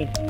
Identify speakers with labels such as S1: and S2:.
S1: Morning.